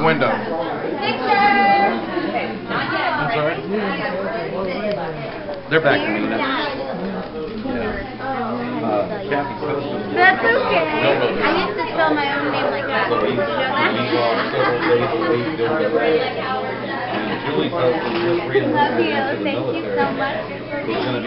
the window. I'm sorry? They're back to me minute. Uh, That's okay. I used to spell my own name like that. You know that? Love you. Thank you so much. He's gonna